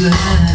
glad